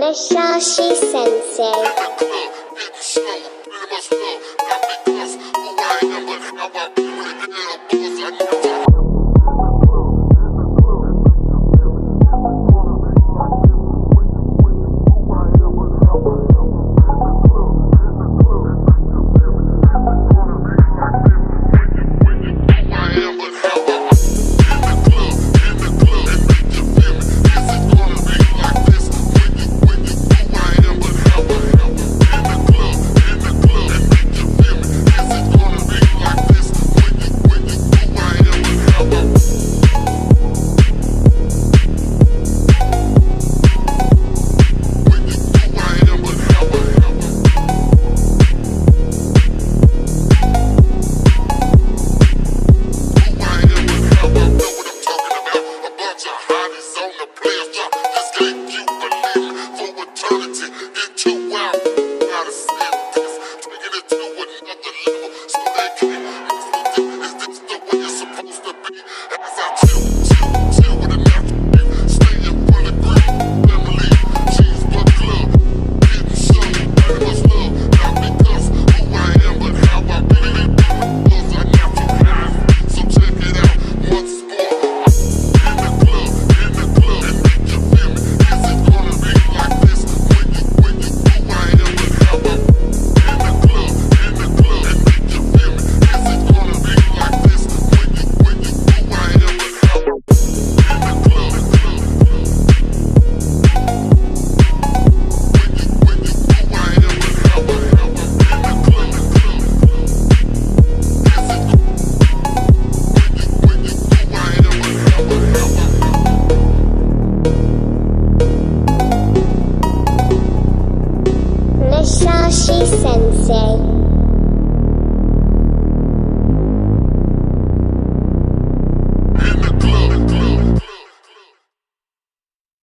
Mishashi Sensei. Mishashi Sensei.